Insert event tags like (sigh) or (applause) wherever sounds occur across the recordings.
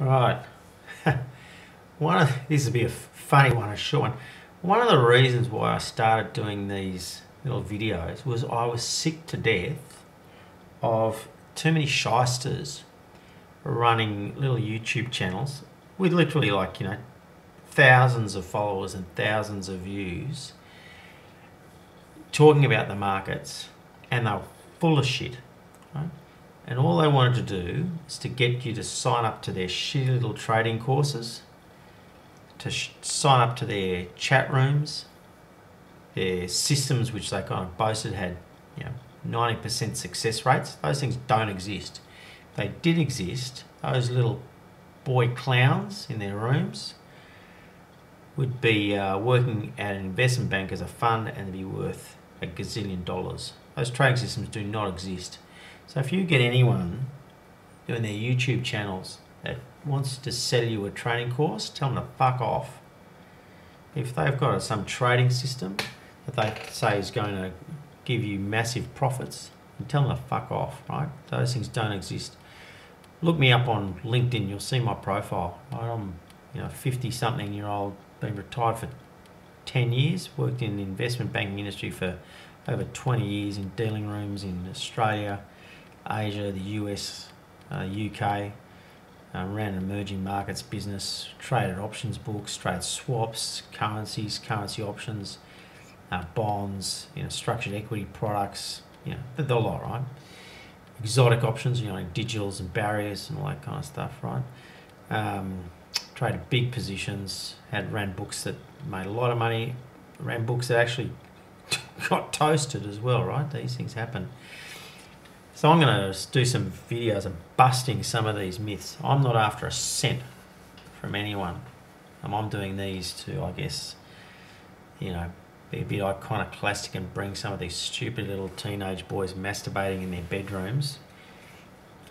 Right. (laughs) one of this will be a funny one, a short one. One of the reasons why I started doing these little videos was I was sick to death of too many shysters running little YouTube channels with literally like, you know, thousands of followers and thousands of views talking about the markets and they're full of shit. Right? And all they wanted to do is to get you to sign up to their shitty little trading courses, to sign up to their chat rooms, their systems, which they kind of boasted had, you know, 90% success rates. Those things don't exist. If they did exist, those little boy clowns in their rooms would be uh, working at an investment bank as a fund and be worth a gazillion dollars. Those trading systems do not exist. So if you get anyone doing their YouTube channels that wants to sell you a training course, tell them to fuck off. If they've got some trading system that they say is going to give you massive profits, tell them to fuck off, right? Those things don't exist. Look me up on LinkedIn, you'll see my profile. I'm you know 50 something year old, been retired for 10 years, worked in the investment banking industry for over 20 years in dealing rooms in Australia, Asia, the US, uh, UK, uh, ran an emerging markets business, traded options books, traded swaps, currencies, currency options, uh, bonds, you know, structured equity products, you know, the, the lot, right? Exotic options, you know, like digitals and barriers and all that kind of stuff, right? Um, traded big positions, had ran books that made a lot of money, ran books that actually (laughs) got toasted as well, right? These things happen. So I'm going to do some videos of busting some of these myths. I'm not after a cent from anyone. Um, I'm doing these to, I guess, you know, be a bit iconoclastic and bring some of these stupid little teenage boys masturbating in their bedrooms,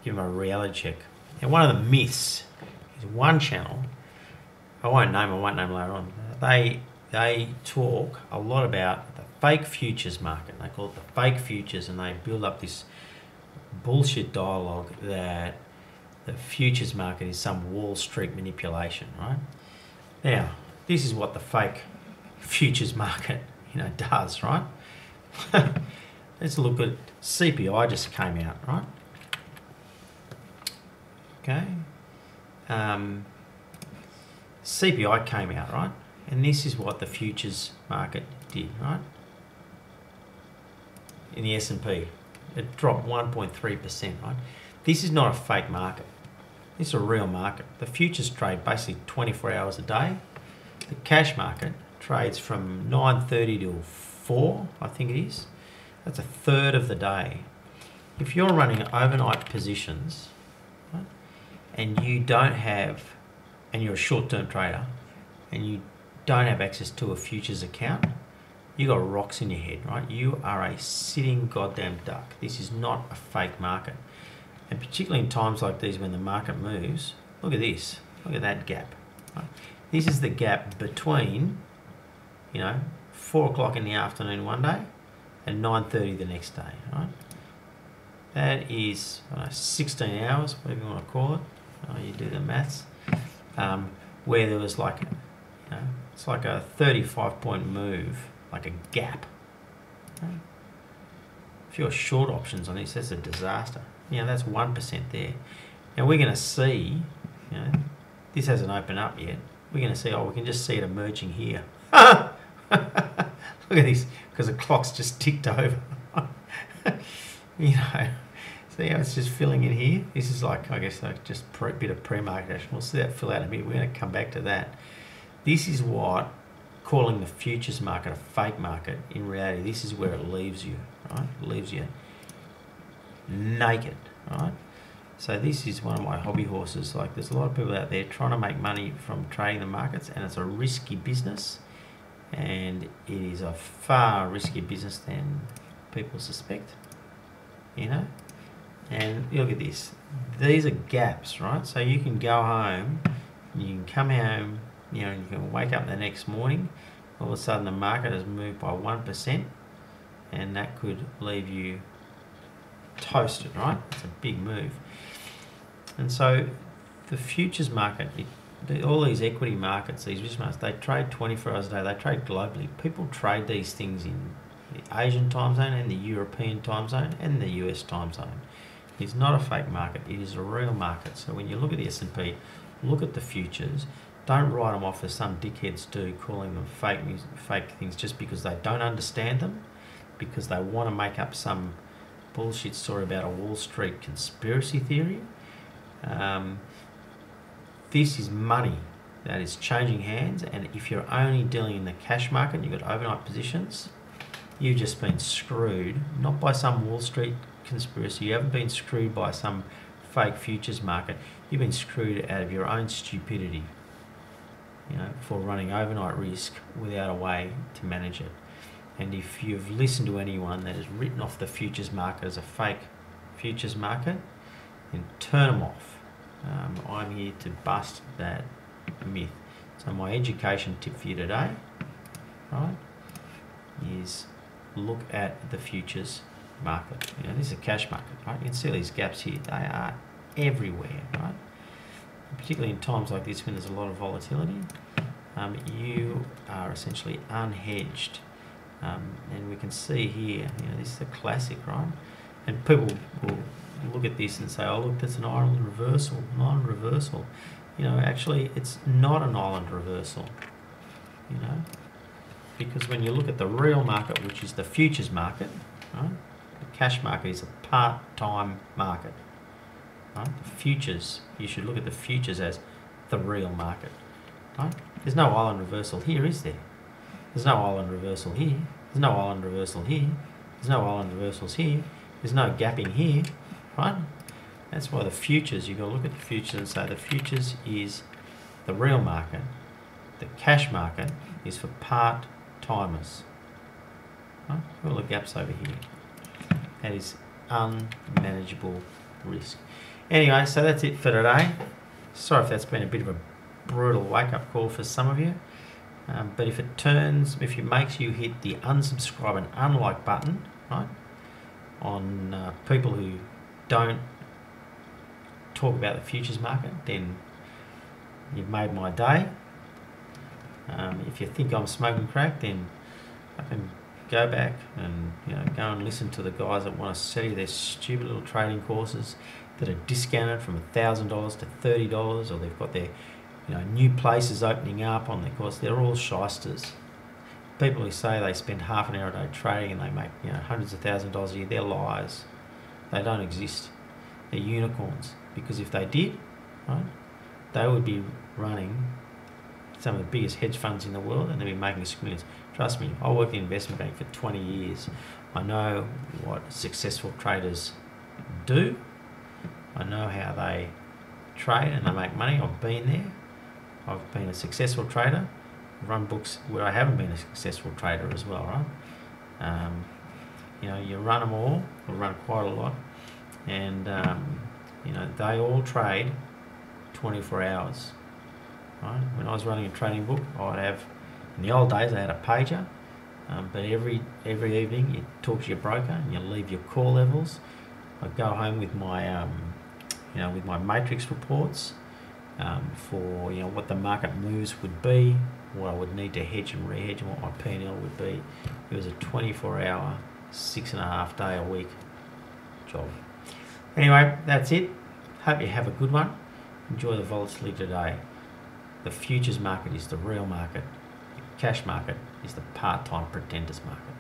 give them a reality check. And one of the myths is one channel, I won't name, I won't name later on, they, they talk a lot about the fake futures market. They call it the fake futures and they build up this bullshit dialogue that the futures market is some Wall Street manipulation, right? Now, this is what the fake futures market, you know, does, right? (laughs) Let's look at CPI just came out, right? Okay. Um, CPI came out, right? And this is what the futures market did, right? In the S&P, it dropped 1.3%, right? This is not a fake market. This is a real market. The futures trade basically 24 hours a day. The cash market trades from 9.30 till 4, I think it is. That's a third of the day. If you're running overnight positions right, and you don't have, and you're a short-term trader, and you don't have access to a futures account, you got rocks in your head, right? You are a sitting goddamn duck. This is not a fake market. And particularly in times like these when the market moves, look at this. Look at that gap. Right? This is the gap between, you know, four o'clock in the afternoon one day and 9.30 the next day, right? That is know, 16 hours, whatever you want to call it. Oh, you do the maths. Um, where there was like, you know, it's like a 35 point move, like a gap. If you're short options on this, that's a disaster. You know, that's 1% there. Now we're going to see, you know, this hasn't opened up yet. We're going to see, oh, we can just see it emerging here. (laughs) Look at this, because the clock's just ticked over. (laughs) you know, see how it's just filling in here? This is like, I guess, like just a bit of pre-market action. We'll see that fill out a bit. We're going to come back to that. This is what calling the futures market a fake market, in reality, this is where it leaves you, right? It leaves you naked, right? So this is one of my hobby horses. Like there's a lot of people out there trying to make money from trading the markets and it's a risky business and it is a far riskier business than people suspect, you know? And look at this. These are gaps, right? So you can go home, you can come home, you know, you can wake up the next morning, all of a sudden the market has moved by 1% and that could leave you toasted, right? It's a big move. And so the futures market, it, all these equity markets, these risk markets, they trade 24 hours a day. They trade globally. People trade these things in the Asian time zone and the European time zone and the US time zone. It's not a fake market. It is a real market. So when you look at the S&P, look at the futures. Don't write them off as some dickheads do, calling them fake fake things just because they don't understand them, because they want to make up some bullshit story about a Wall Street conspiracy theory. Um, this is money that is changing hands, and if you're only dealing in the cash market, you've got overnight positions, you've just been screwed, not by some Wall Street conspiracy, you haven't been screwed by some fake futures market, you've been screwed out of your own stupidity, you know, for running overnight risk without a way to manage it. And if you've listened to anyone that has written off the futures market as a fake futures market, then turn them off um, I'm here to bust that myth. So my education tip for you today, right, is look at the futures market. You know, this is a cash market, right? You can see these gaps here. They are everywhere, right? Particularly in times like this when there's a lot of volatility, um, you are essentially unhedged. Um, and we can see here, you know, this is a classic, right? And people will look at this and say, oh, look, that's an island reversal, an island reversal. You know, actually, it's not an island reversal, you know, because when you look at the real market, which is the futures market, right, the cash market is a part-time market. Right? Futures, you should look at the futures as the real market. Right? There's no island reversal here, is there? There's no island reversal here. There's no island reversal here. There's no island reversals here. There's no gapping here right? That's why the futures, you've got to look at the futures and say the futures is the real market. The cash market is for part-timers. Right? All the gaps over here. That is unmanageable risk. Anyway, so that's it for today. Sorry if that's been a bit of a brutal wake-up call for some of you. Um, but if it turns, if it makes you hit the unsubscribe and unlike button, right, on uh, people who don't talk about the futures market, then you've made my day. Um, if you think I'm smoking crack, then I can go back and you know go and listen to the guys that want to sell you their stupid little trading courses that are discounted from thousand dollars to thirty dollars, or they've got their you know new places opening up on their course. They're all shysters. People who say they spend half an hour a day trading and they make you know hundreds of thousands of dollars a year, they're liars. They don't exist. They're unicorns. Because if they did, right, they would be running some of the biggest hedge funds in the world and they'd be making millions. Trust me, I worked in investment bank for 20 years. I know what successful traders do. I know how they trade and they make money. I've been there. I've been a successful trader. I've run books where I haven't been a successful trader as well, right? Um, you know, you run them all, or run quite a lot, and um, you know they all trade 24 hours. Right? When I was running a trading book, I'd have in the old days I had a pager, um, but every every evening you talk to your broker and you leave your core levels. I'd go home with my um, you know with my matrix reports um, for you know what the market moves would be, what I would need to hedge and rehedge, and what my P&L would be. It was a 24 hour six and a half day a week job. Anyway, that's it. Hope you have a good one. Enjoy the volatility today. The futures market is the real market. The cash market is the part-time pretenders market.